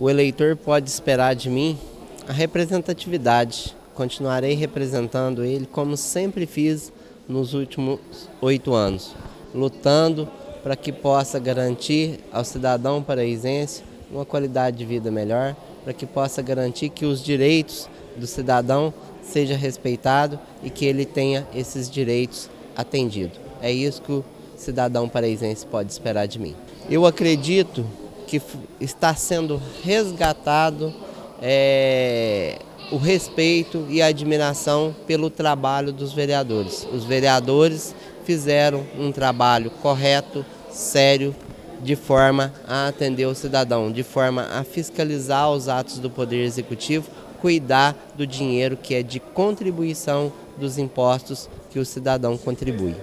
O eleitor pode esperar de mim a representatividade. Continuarei representando ele como sempre fiz nos últimos oito anos, lutando para que possa garantir ao cidadão paraisense uma qualidade de vida melhor, para que possa garantir que os direitos do cidadão seja respeitado e que ele tenha esses direitos atendidos. É isso que o cidadão paraisense pode esperar de mim. Eu acredito que está sendo resgatado é, o respeito e a admiração pelo trabalho dos vereadores. Os vereadores fizeram um trabalho correto, sério, de forma a atender o cidadão, de forma a fiscalizar os atos do Poder Executivo, cuidar do dinheiro que é de contribuição dos impostos que o cidadão contribui.